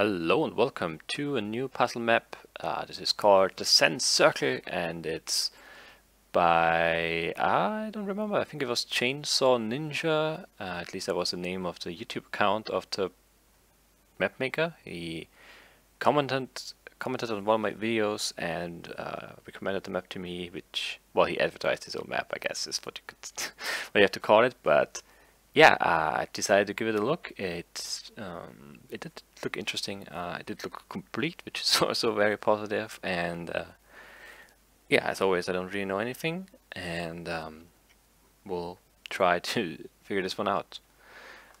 Hello and welcome to a new puzzle map. Uh, this is called the Zen Circle and it's by, I don't remember, I think it was Chainsaw Ninja. Uh, at least that was the name of the YouTube account of the map maker. He commented commented on one of my videos and uh, recommended the map to me, which, well, he advertised his own map, I guess is what you could, what you have to call it, but yeah, uh, I decided to give it a look. It um, it did look interesting. Uh, it did look complete, which is also very positive. And uh, yeah, as always, I don't really know anything, and um, we'll try to figure this one out.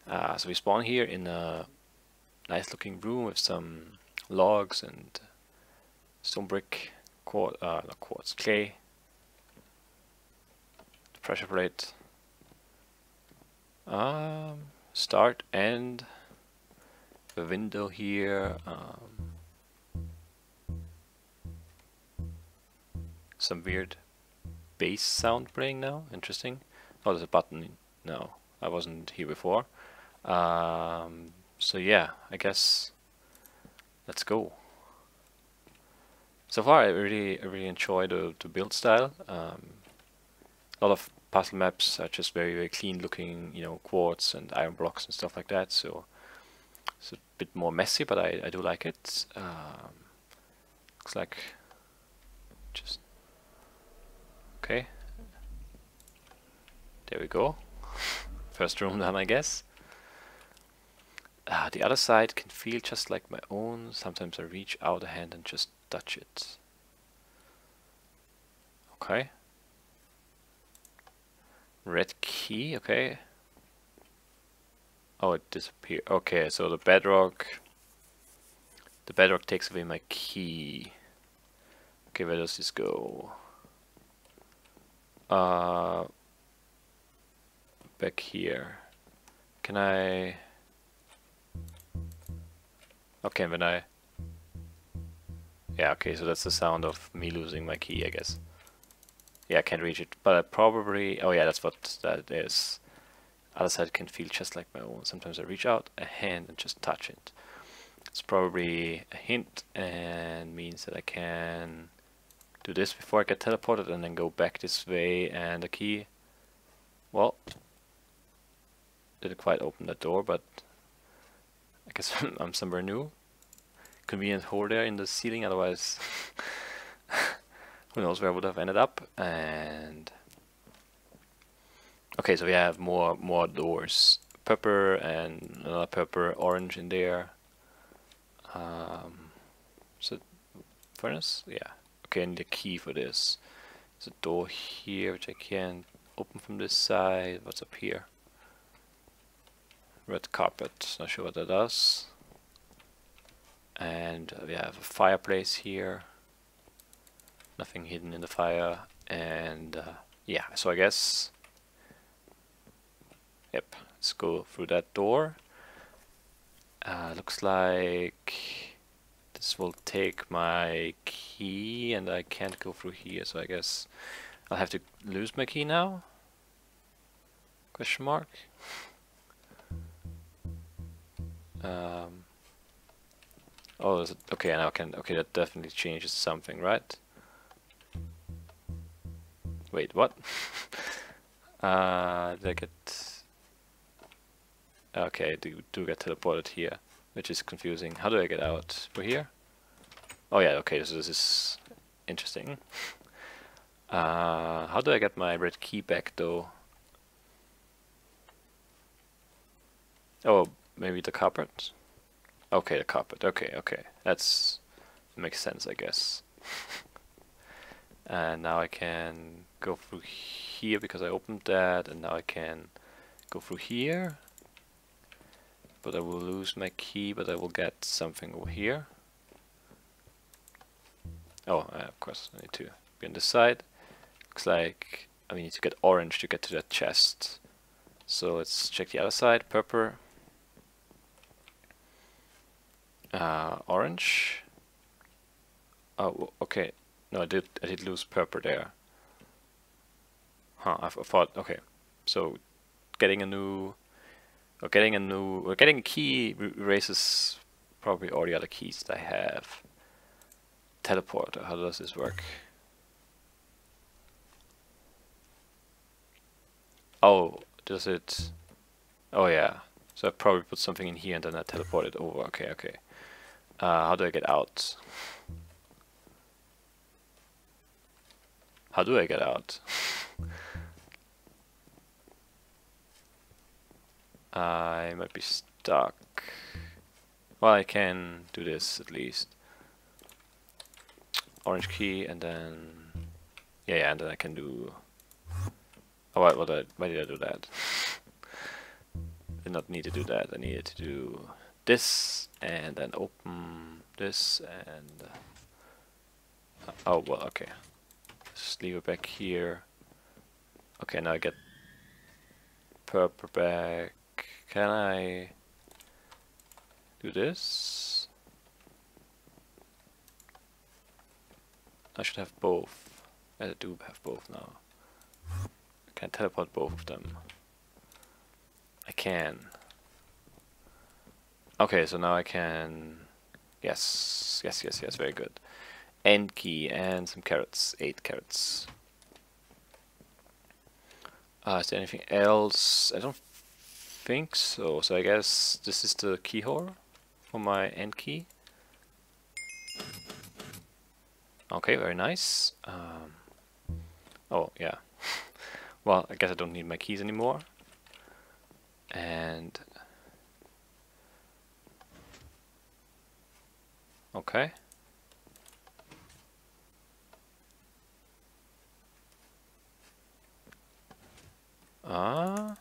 Uh, so we spawn here in a nice-looking room with some logs and stone brick, quartz, uh, quartz, clay, pressure plate um, start end the window here um, some weird bass sound playing now interesting. Oh there's a button no I wasn't here before. Um, so yeah I guess let's go. So far I really I really enjoy the, the build style. Um, a lot of puzzle maps are just very very clean looking you know quartz and iron blocks and stuff like that. So it's a bit more messy but I, I do like it. Um, looks like just okay. There we go. First room done I guess. Uh, the other side can feel just like my own. Sometimes I reach out a hand and just touch it. Okay Red key, okay. Oh, it disappeared. Okay, so the bedrock... The bedrock takes away my key. Okay, where does this go? Uh, back here. Can I... Okay, when I... Yeah, okay, so that's the sound of me losing my key, I guess. Yeah, I can't reach it, but I probably... Oh yeah, that's what that is. Other side can feel just like my own. Sometimes I reach out a hand and just touch it. It's probably a hint and means that I can do this before I get teleported and then go back this way and the key... Well, didn't quite open that door, but I guess I'm somewhere new. Convenient hole there in the ceiling, otherwise who knows where I would have ended up and okay so we have more more doors. Purple and another purple orange in there. Um, so furnace? Yeah. Okay and the key for this. There's a door here which I can't open from this side. What's up here? Red carpet. Not sure what that does. And we have a fireplace here nothing hidden in the fire and uh, yeah so I guess yep let's go through that door. Uh, looks like this will take my key and I can't go through here so I guess I'll have to lose my key now? Question mark? Um, oh okay now I can okay that definitely changes something right Wait, what? uh, I get... Okay, do, do get teleported here, which is confusing. How do I get out? We're here? Oh yeah, okay, so this is interesting. Uh, how do I get my red key back though? Oh, maybe the carpet? Okay, the carpet. Okay, okay. That's makes sense, I guess. and now I can go through here because I opened that and now I can go through here. But I will lose my key but I will get something over here. Oh uh, of course I need to be on this side. Looks like I need to get orange to get to that chest. So let's check the other side purple. Uh, orange. Oh okay. No I did I did lose purple there Huh, I thought, okay. So getting a new, or getting a new, or getting a key erases probably all the other keys that I have. Teleporter, how does this work? Oh, does it... Oh yeah, so I probably put something in here and then I teleport it over. Okay, okay. Uh, how do I get out? How do I get out? I might be stuck. Well, I can do this at least. Orange key and then... Yeah, yeah, and then I can do... Oh, why, what, why did I do that? I did not need to do that. I needed to do this and then open this and... Uh, oh, well, okay. Just leave it back here. Okay, now I get purple back. Can I do this? I should have both. I do have both now. I can teleport both of them. I can. Okay, so now I can... Yes, yes, yes, yes, very good. End key and some carrots, eight carrots. Uh, is there anything else? I don't think so. So I guess this is the keyhole for my end key. Okay, very nice. Um, oh, yeah. well, I guess I don't need my keys anymore. And... Okay. Ah. Uh,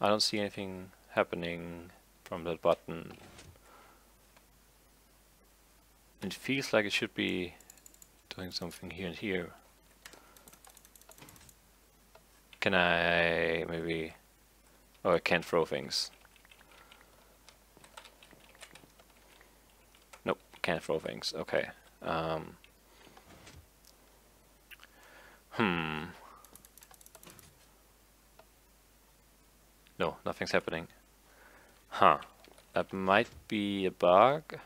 I don't see anything happening from that button. It feels like it should be doing something here and here. Can I maybe... Oh, I can't throw things. Nope, can't throw things. Okay. Um, Hmm. No, nothing's happening. Huh. That might be a bug.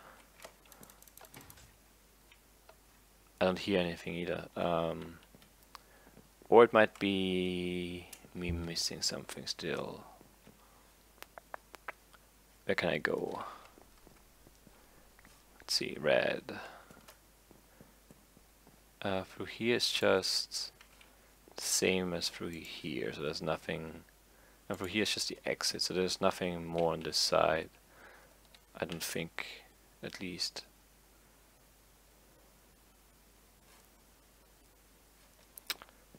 I don't hear anything either. Um, or it might be me missing something still. Where can I go? Let's see, red. Uh, through here is just the same as through here, so there's nothing, and through here is just the exit, so there's nothing more on this side, I don't think, at least.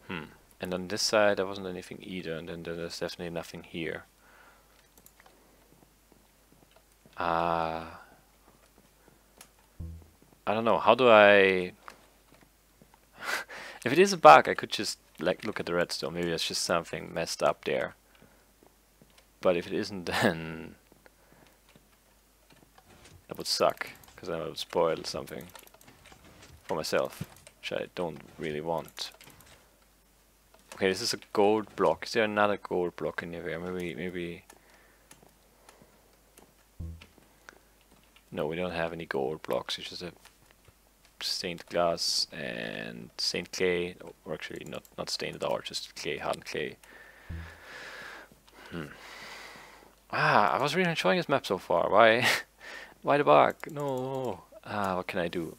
Hmm, and on this side there wasn't anything either, and then there's definitely nothing here. Ah, uh, I don't know, how do I... if it is a bug, I could just like look at the redstone. Maybe it's just something messed up there. But if it isn't, then that would suck, because then I would spoil something for myself, which I don't really want. Okay, this is a gold block. Is there another gold block in here? Maybe, maybe. No, we don't have any gold blocks. It's just a stained glass and stained clay, or actually not not stained at all, just clay, hardened clay. Hmm. Ah, I was really enjoying this map so far. Why, why the bug? No. Ah, what can I do?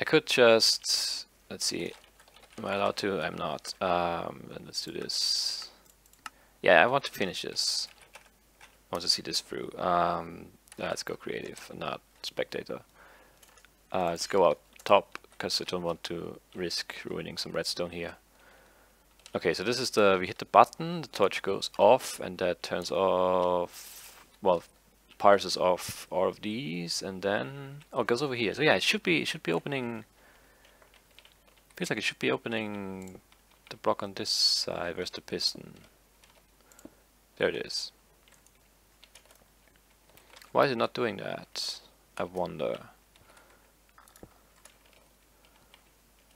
I could just let's see. Am I allowed to? I'm not. Um, let's do this. Yeah, I want to finish this. I want to see this through. Um, let's go creative, not spectator. Uh, let's go out top because I don't want to risk ruining some redstone here. Okay, so this is the, we hit the button, the torch goes off and that turns off, well, parses off all of these and then, oh, it goes over here. So yeah, it should be, it should be opening, feels like it should be opening the block on this side, where's the piston? There it is. Why is it not doing that? I wonder.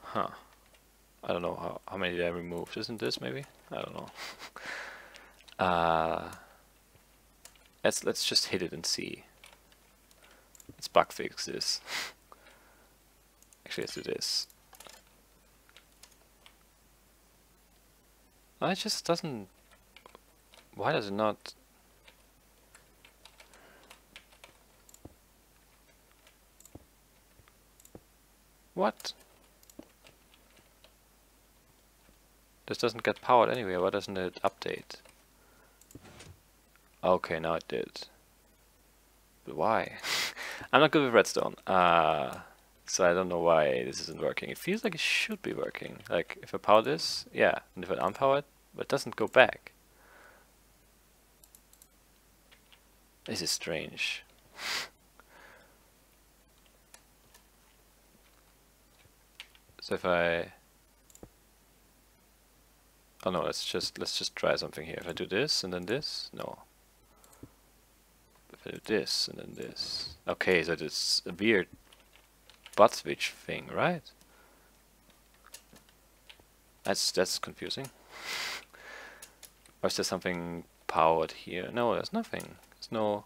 Huh. I don't know how, how many did I remove. Isn't this maybe? I don't know. Uh, let's let's just hit it and see. Let's bug fix this. Actually, let's do this. Oh, it just doesn't. Why does it not? What? This doesn't get powered anyway, why doesn't it update? Okay, now it did. But why? I'm not good with redstone. Uh, so I don't know why this isn't working. It feels like it should be working. Like, if I power this, yeah. And if I unpower it, but it doesn't go back. This is strange. so if I Oh no, let's just let's just try something here. If I do this and then this, no. If I do this and then this. Okay, so it's a weird BUD switch thing, right? That's that's confusing. or is there something powered here? No, there's nothing. There's no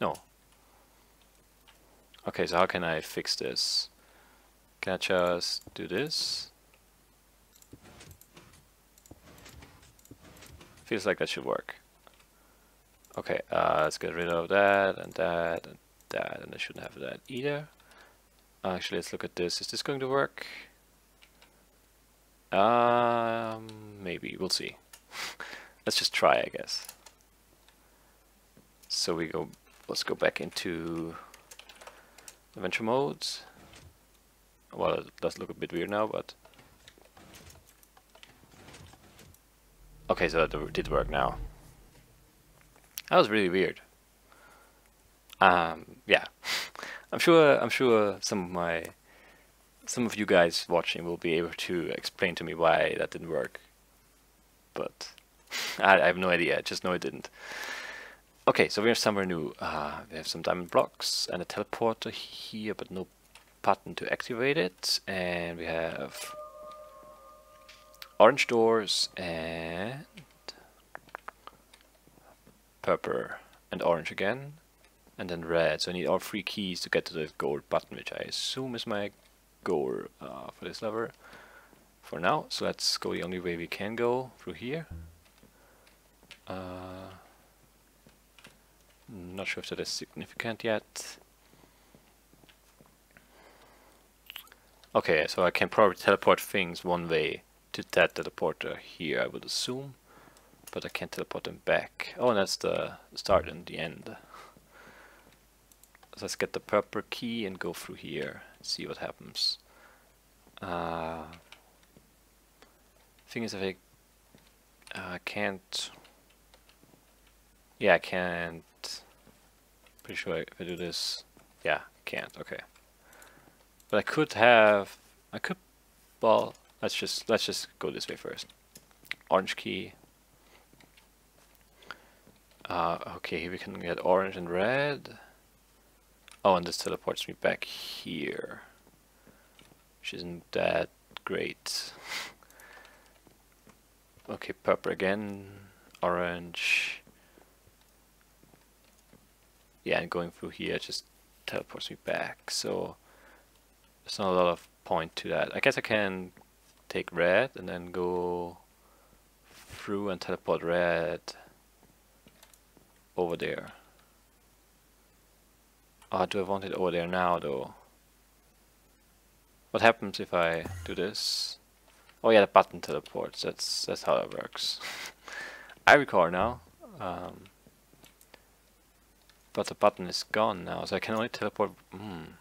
No. Okay, so how can I fix this? Can I just do this? Feels like that should work. Okay, uh, let's get rid of that and that and that, and I shouldn't have that either. Actually, let's look at this. Is this going to work? Um, maybe. We'll see. let's just try, I guess. So we go. Let's go back into adventure modes. Well, it does look a bit weird now, but Okay, so that did work now. That was really weird. Um, yeah, I'm sure. I'm sure some of my, some of you guys watching will be able to explain to me why that didn't work. But I, I have no idea. I just know it didn't. Okay, so we're somewhere new. Uh, we have some diamond blocks and a teleporter here, but no button to activate it. And we have orange doors and purple and orange again and then red. So I need all three keys to get to the gold button which I assume is my goal uh, for this lever for now. So let's go the only way we can go through here. Uh, not sure if that is significant yet. Okay so I can probably teleport things one way to that teleporter here, I would assume. But I can't teleport them back. Oh, and that's the start and the end. So let's get the purple key and go through here. See what happens. Uh, thing is, if I uh, can't... Yeah, I can't... Pretty sure if I do this... Yeah, can't, okay. But I could have... I could... Well, Let's just let's just go this way first. Orange key. Uh, okay, here we can get orange and red. Oh, and this teleports me back here. Which isn't that great. okay, purple again. Orange. Yeah, and going through here just teleports me back. So there's not a lot of point to that. I guess I can take red and then go through and teleport red over there. Oh, do I want it over there now though? What happens if I do this? Oh yeah, the button teleports. That's that's how it works. I record now, um, but the button is gone now, so I can only teleport. Hmm.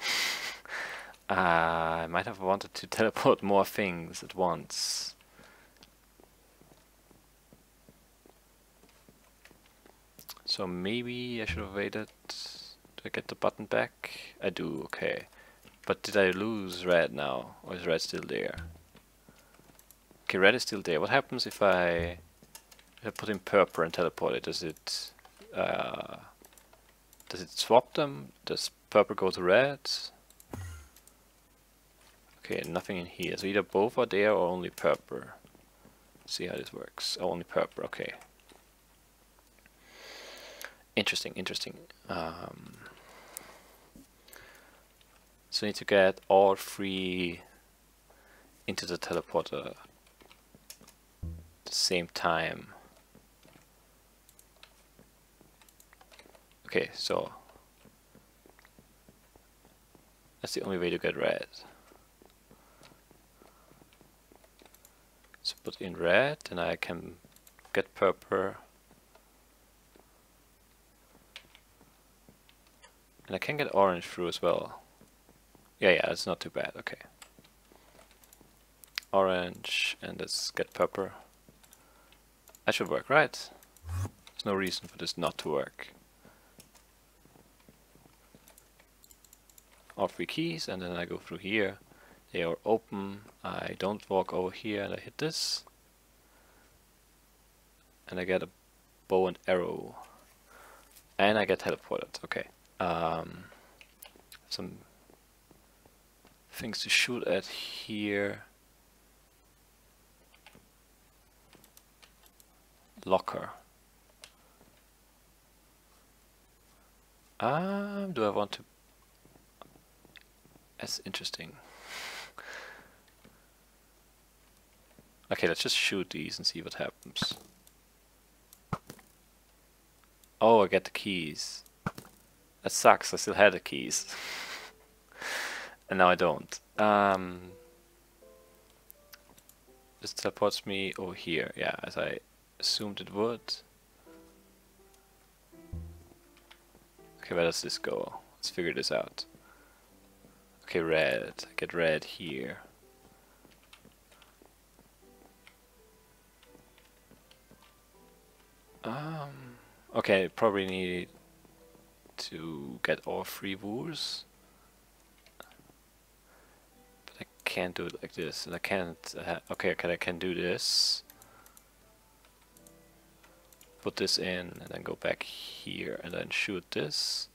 Uh, I might have wanted to teleport more things at once. So maybe I should have waited to get the button back. I do, okay. But did I lose red now? Or is red still there? Okay, red is still there. What happens if I, if I put in purple and teleport it? Does it uh, does it swap them? Does purple go to red? Okay, nothing in here. So either both are there or only purple. see how this works. Oh, only purple, okay. Interesting, interesting. Um, so I need to get all three into the teleporter at the same time. Okay, so that's the only way to get red. Put in red and I can get purple. And I can get orange through as well. Yeah, yeah, it's not too bad, okay. Orange and let's get purple. That should work, right? There's no reason for this not to work. all three keys and then I go through here. They are open. I don't walk over here and I hit this. And I get a bow and arrow. And I get teleported. Okay. Um, some things to shoot at here. Locker. Um, do I want to that's interesting. Okay, let's just shoot these and see what happens. Oh, I get the keys. That sucks, I still had the keys. and now I don't. Um, this teleports me over here, yeah, as I assumed it would. Okay, where does this go? Let's figure this out. Okay, red. Get red here. Um, okay, probably need to get all three woos. But I can't do it like this, and I can't... Uh, okay, okay, I can do this. Put this in, and then go back here, and then shoot this.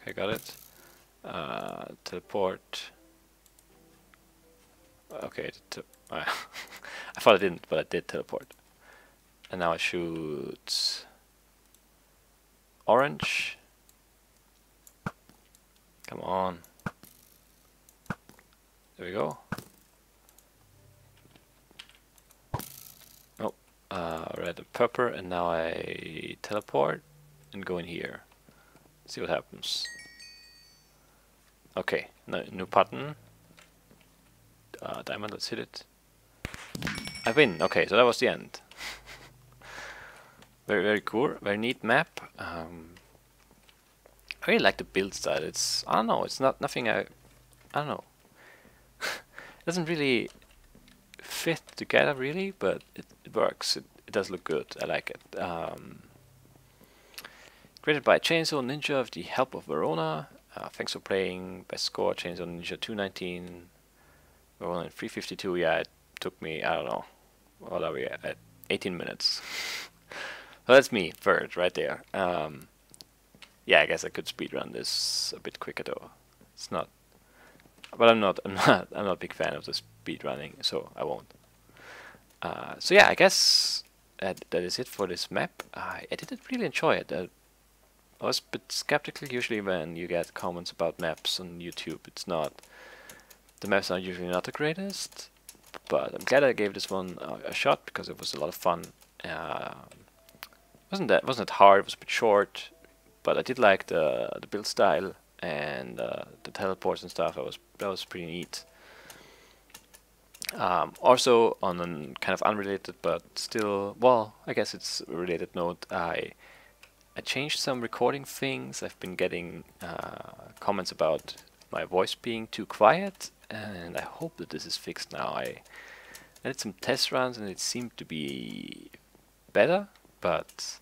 Okay, got it. Uh, teleport. Okay, uh, I thought I didn't, but I did teleport. And now I shoot orange. Come on. There we go. Oh, uh, red and purple, and now I teleport and go in here. See what happens. Okay, no, new button. Uh, diamond, let's hit it. I win. Okay, so that was the end. very, very cool. Very neat map. Um, I really like the build style. It's I don't know. It's not nothing. I I don't know. it doesn't really fit together really, but it, it works. It, it does look good. I like it. Um, Created by Chainsaw Ninja with the help of Verona. Uh, thanks for playing. Best score, Chainsaw Ninja 219. Verona 352. Yeah, took me, I don't know, what are we at? 18 minutes. so that's me, third, right there. Um, yeah, I guess I could speedrun this a bit quicker though. It's not, but I'm not, I'm not, I'm not a big fan of the speedrunning, so I won't. Uh, so yeah, I guess that, that is it for this map. I, I didn't really enjoy it. I was a bit skeptical usually when you get comments about maps on YouTube. It's not, the maps are usually not the greatest, but I'm glad I gave this one a, a shot because it was a lot of fun. Uh, wasn't that wasn't that hard? It was a bit short, but I did like the the build style and uh, the teleports and stuff. That was that was pretty neat. Um, also, on a kind of unrelated but still, well, I guess it's a related note, I I changed some recording things. I've been getting uh, comments about my voice being too quiet, and I hope that this is fixed now. I, did some test runs and it seemed to be better, but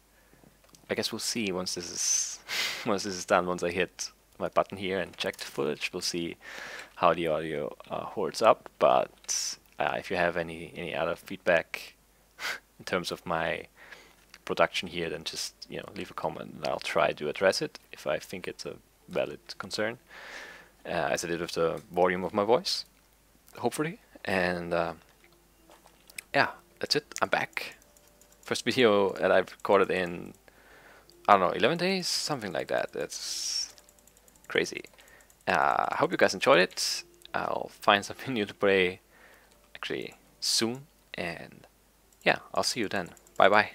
I guess we'll see once this is once this is done. Once I hit my button here and check the footage, we'll see how the audio uh, holds up. But uh, if you have any any other feedback in terms of my production here, then just you know leave a comment and I'll try to address it if I think it's a valid concern, uh, as I did with the volume of my voice, hopefully. And uh, yeah, that's it. I'm back. First video that I've recorded in, I don't know, 11 days? Something like that. That's crazy. I uh, hope you guys enjoyed it. I'll find something new to play actually soon. And yeah, I'll see you then. Bye bye.